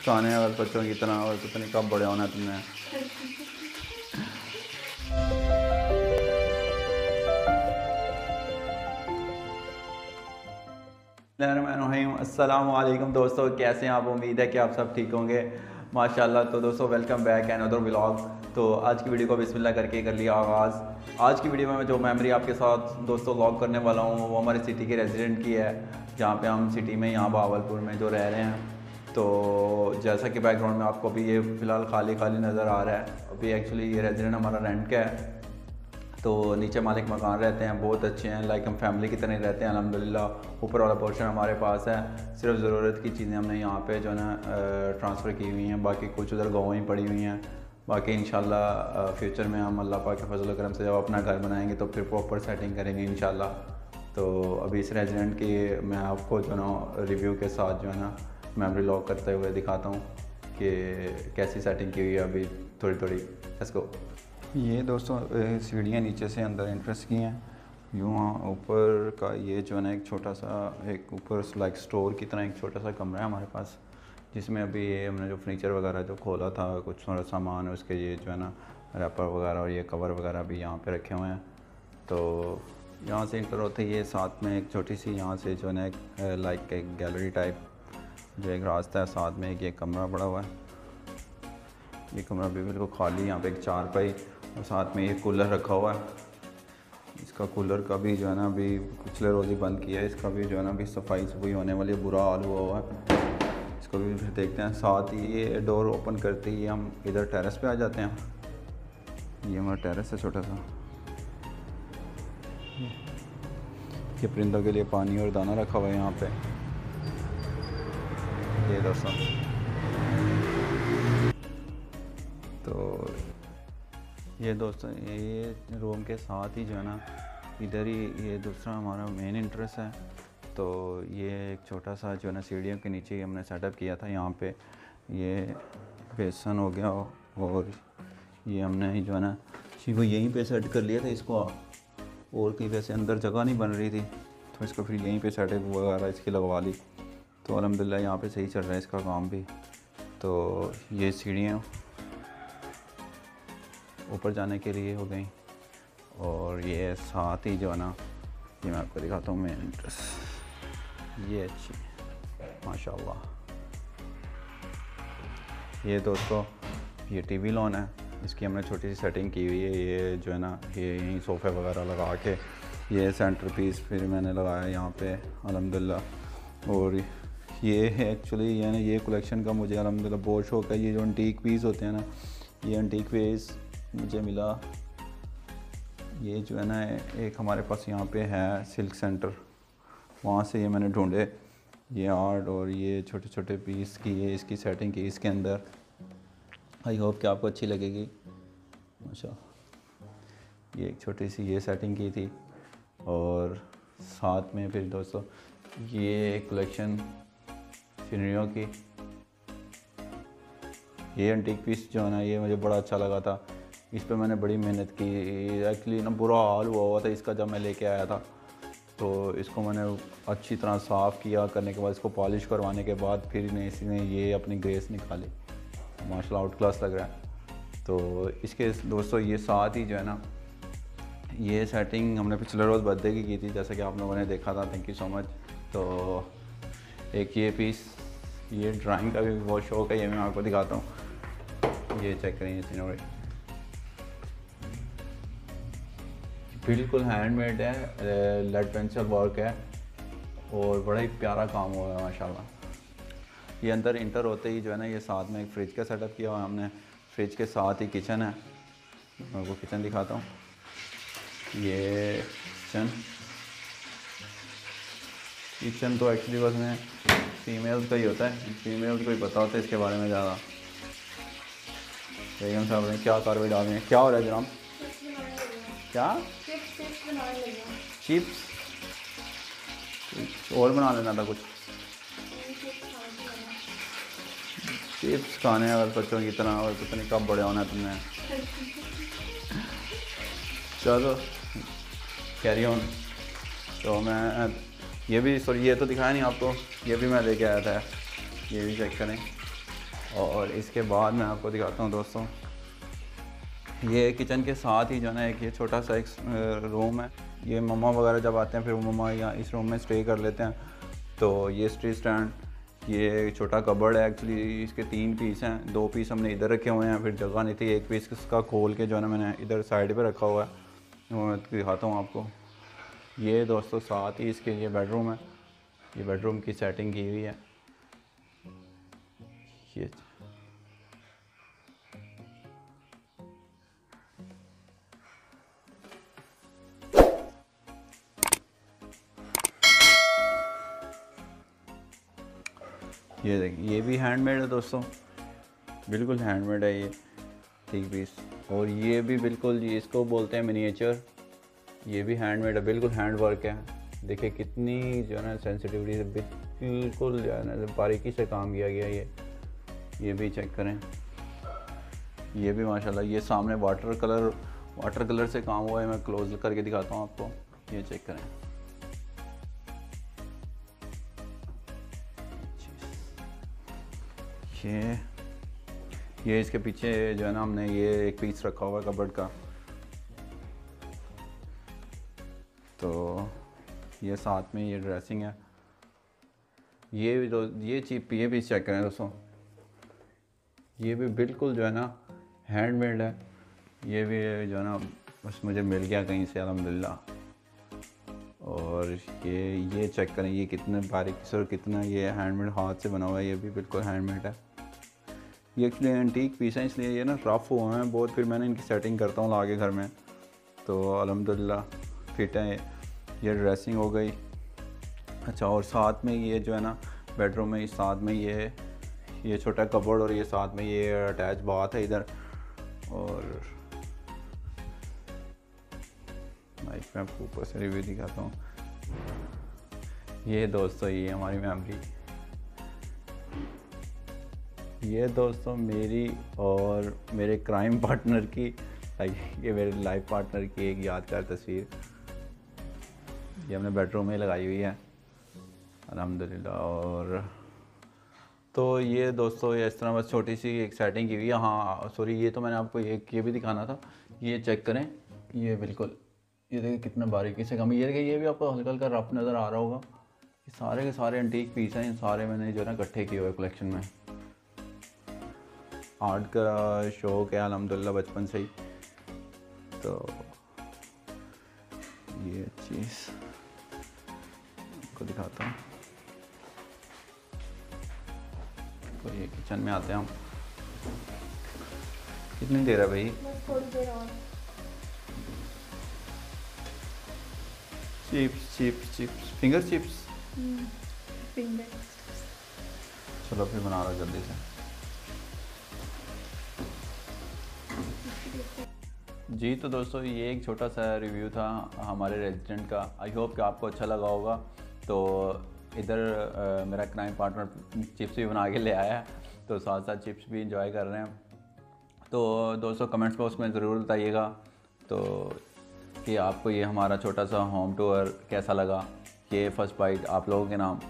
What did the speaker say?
खाने अगर बच्चों की तरह, और पता नहीं कब बड़े होना तुमने। अस्सलाम दोस्तों, कैसे हैं आप? उम्मीद है कि आप सब ठीक होंगे। माशाल्लाह तो दोस्तों welcome back another blog तो आज की वीडियो को बिस्मिल्लाह करके कर लिया आगाज़। आज की वीडियो में मैं जो मेमोरी आपके साथ दोस्तों लॉग करने वाला हूँ, वो हमारे सिटी के रेजिडेंट की है, जहाँ पे हम सिटी में, यहाँ बावलपुर में जो रह रहे हैं। तो जैसा कि बैकग्राउंड में आपको अभी ये फ़िलहाल खाली खाली नज़र आ रहा है। अभी एक्चुअली ये रेजिडेंट हमारा रेंट का है। तो नीचे मालिक मकान रहते हैं, बहुत अच्छे हैं लाइक हम फैमिली की तरह रहते हैं अलहमदिल्ला ऊपर वाला पोर्शन हमारे पास है। सिर्फ़ ज़रूरत की चीज़ें हमने यहाँ पे जो है ना ट्रांसफ़र की हुई हैं। बाकी कुछ उधर गाँव ही पड़ी हुई हैं। बाकी इन फ्यूचर में हम अल्लाह पाक के फजल करम से जब अपना घर बनाएँगे तो फिर प्रॉपर सेटिंग करेंगे इन तो अभी इस रेजिडेंट की मैं आपको जो ना रिव्यू के साथ जो है ना मेमोरी लॉक करते हुए दिखाता हूँ कि कैसी सेटिंग की हुई है अभी थोड़ी थोड़ी इसको ये दोस्तों सीढ़ियाँ नीचे से अंदर इंट्रेस्ट की हैं। यूँ ऊपर का ये जो है ना, एक छोटा सा, एक ऊपर लाइक स्टोर की तरह एक छोटा सा कमरा है हमारे पास, जिसमें अभी ये हमने जो फर्नीचर वगैरह जो खोला था, कुछ थोड़ा सामान है उसके ये जो है ना रैपर वगैरह और ये कवर वगैरह भी यहाँ पे रखे हुए हैं। तो यहाँ से इंटर होते ये साथ में एक छोटी सी यहाँ से जो है ना लाइक एक गैलरी टाइप जो एक रास्ता है, साथ में एक ये कमरा पड़ा हुआ है। ये कमरा भी बिल्कुल खाली यहाँ पे एक चार पाई और साथ में ये कूलर रखा हुआ है। इसका कूलर का भी जो है ना, अभी पिछले रोज़ ही बंद किया है। इसका भी जो है ना, अभी सफ़ाई सफ़ाई होने वाली है, बुरा हाल हुआ हुआ है। इसको भी फिर देखते हैं। साथ ही ये डोर ओपन करते ही हम इधर टेरेस पे आ जाते हैं। ये हमारा टेरेस है छोटा सा। ये परिंदों के लिए पानी और दाना रखा हुआ है यहाँ पे। ये दोस्तों तो ये दोस्तों, ये रूम के साथ ही जो है ना, इधर ही ये दूसरा हमारा मेन इंटरेस्ट है। तो ये एक छोटा सा जो है ना, सीढ़ियों के नीचे ही हमने सेटअप किया था। यहाँ पे ये बेसन हो गया और ये हमने जो है ना वो यहीं पे सेट कर लिया था इसको। और कहीं वैसे अंदर जगह नहीं बन रही थी तो इसको फिर यहीं पे सेटअप वगैरह इसकी लगवा ली। तो अलहमदिल्ला यहाँ पे सही चल रहा है इसका काम भी। तो ये सीढ़ियाँ ऊपर जाने के लिए हो गई और ये साथ ही जो है ना, ये मैं आपको दिखाता हूँ मेन ये अच्छी माशाल्लाह। ये दोस्तों, ये टीवी लॉन है। इसकी हमने छोटी सी सेटिंग की हुई है। ये जो है ना, ये यहीं सोफ़े वगैरह लगा के, ये सेंटर पीस फिर मैंने लगाया यहाँ पे अलहमदिल्ला और ये है एक्चुअली यानी ये कलेक्शन का मुझे अलहमदिल्ला बहुत शौक है। ये जो अंटीक पीस होते हैं ना, ये अंटीक पीस मुझे मिला। ये जो है ना, एक हमारे पास यहाँ पे है सिल्क सेंटर वहाँ से ये मैंने ढूंढे। ये आर्ट और ये छोटे छोटे पीस की, ये इसकी सेटिंग की, इसके अंदर। आई होप कि आपको अच्छी लगेगी। अच्छा ये एक छोटी सी ये सेटिंग की थी। और साथ में फिर दोस्तों, ये कलेक्शन सीनरियों की। ये एंटीक पीस जो है ना, ये मुझे बड़ा अच्छा लगा था। इस पर मैंने बड़ी मेहनत की। एक्चुअली ना बुरा हाल हुआ हुआ था इसका जब मैं लेके आया था। तो इसको मैंने अच्छी तरह साफ़ किया करने के बाद, इसको पॉलिश करवाने के बाद फिर इसने ये अपनी ग्रेस निकाली। मार्शल आउट क्लास लग रहा है। तो इसके दोस्तों, ये साथ ही जो है ना, ये सेटिंग हमने पिछले रोज़ बर्थडे की की थी, जैसा कि आप लोगों ने देखा था। थैंक यू सो मच तो एक ये पीस ये ड्राइंग का भी बहुत शौक है, ये मैं आपको दिखाता हूँ। ये चेक करें ये सिनोरे बिल्कुल हैंडमेड है लेड पेंसिल वर्क है, और बड़ा ही प्यारा काम हुआ है, माशाल्लाह। ये अंदर इंटर होते ही जो है ना, ये साथ में एक फ्रिज का सेटअप किया हुआ है हमने। फ्रिज के साथ ही किचन है। मैं आपको किचन दिखाता हूँ। ये किचन किचन तो एक्चुअली बस में फीमेल्स का ही होता है। फीमेल्स को ही पता होता है इसके बारे में ज़्यादा। बेगम साहब ने क्या कार्रवाई डाली है? क्या हो रहा है जनाब? क्या? चिप्स और बना लेना था कुछ। चिप्स खाने अगर बच्चों की तरह और पता नहीं कब बड़े होना है तुमने। चलो कैरी ऑन तो मैं ये भी सॉरी ये तो दिखाया नहीं आपको, ये भी मैं लेके आया था, ये भी चेक करें। और इसके बाद मैं आपको दिखाता हूँ दोस्तों, ये किचन के साथ ही जो है ना, एक ये छोटा सा एक रूम है। ये मम्मा वगैरह जब आते हैं, फिर वो मम्मा यहाँ इस रूम में स्टे कर लेते हैं। तो ये स्ट्री स्टैंड ये छोटा कबर्ड है एक्चुअली इसके तीन पीस हैं। दो पीस हमने इधर रखे हुए हैं, फिर जगह नहीं थी। एक पीस इसका खोल के जो है ना, मैंने इधर साइड पे रखा हुआ है। दिखाता हूँ आपको। ये दोस्तों साथ ही इसके लिए बेडरूम है। ये बेडरूम की सेटिंग की हुई है। ये ये देखिए ये भी हैंडमेड है दोस्तों। बिल्कुल हैंडमेड है ये ठीक पीस और ये भी बिल्कुल, ये इसको बोलते हैं मिनिएचर ये भी हैंडमेड है, बिल्कुल हैंड वर्क है। देखिए कितनी जो है ना सेंसिटिविटी से बिल्कुल जो है ना बारीकी से काम किया गया ये। ये भी चेक करें। ये भी माशाल्लाह, ये सामने वाटर कलर वाटर कलर से काम हुआ है, मैं क्लोज करके दिखाता हूँ आपको। ये चेक करें। ये ये इसके पीछे जो है ना हमने ये एक पीस रखा हुआ है कबर्ड का। ये साथ में ये ड्रेसिंग है। ये भी दो, ये चीप, ये भी चेक करें दोस्तों। ये भी बिल्कुल जो है ना हैंडमेड है। ये भी जो है ना, बस मुझे मिल गया कहीं से अलहमदिल्ला और ये ये चेक करें, ये कितने बारीकी से और कितना ये हैंडमेड हाथ से बना हुआ है, ये भी बिल्कुल हैंडमेड है। ये एक्चुअली एंटीक पीस है, इसलिए ये ना रफ़ हुए हैं बहुत। फिर मैंने इनकी सेटिंग करता हूँ लाके घर में। तो अलहमदिल्ला फिट है ये ड्रेसिंग हो गई। अच्छा और साथ में ये जो है ना बेडरूम में, साथ में ये ये छोटा कपबोर्ड और ये साथ में ये अटैच बात है इधर। और माइक में आपको ऊपर से रिव्यू दिखाता हूँ। ये दोस्तों, ये हमारी मेमरी ये दोस्तों, मेरी और मेरे क्राइम पार्टनर की ये मेरे लाइफ पार्टनर की एक यादगार तस्वीर। ये हमने बेडरूम में लगाई हुई है। अलहमदिल्ला और तो ये दोस्तों, ये इस तरह बस छोटी सी एक सेटिंग की हुई है। हाँ सॉरी ये तो मैंने आपको एक, ये भी दिखाना था। ये चेक करें। ये बिल्कुल, ये देखिए कितना बारीकी से कम। ये देखिए, ये भी आपको हल्का हल्का रफ नज़र आ रहा होगा। ये सारे के सारे एंटीक पीस हैं। सारे मैंने जो है ना इकट्ठे किए हुए कलेक्शन में। आर्ट का शौक है अलहमदिल्ला बचपन से ही। तो ये चीज़ आपको दिखाता हूँ तो ये किचन में आते हैं हम कितनी देर है भाई chips chips chips finger chips चलो फिर बना रहा जल्दी से जी तो दोस्तों, ये एक छोटा सा रिव्यू था हमारे रेजिडेंट का। आई होप कि आपको अच्छा लगा होगा। तो इधर मेरा क्राइम पार्टनर चिप्स भी बना के ले आया है। तो साथ साथ चिप्स भी इंजॉय कर रहे हैं। तो दोस्तों कमेंट्स बॉक्स में ज़रूर बताइएगा। तो कि आपको ये हमारा छोटा सा होम टूर कैसा लगा? ये फ़र्स्ट बाइट आप लोगों के नाम।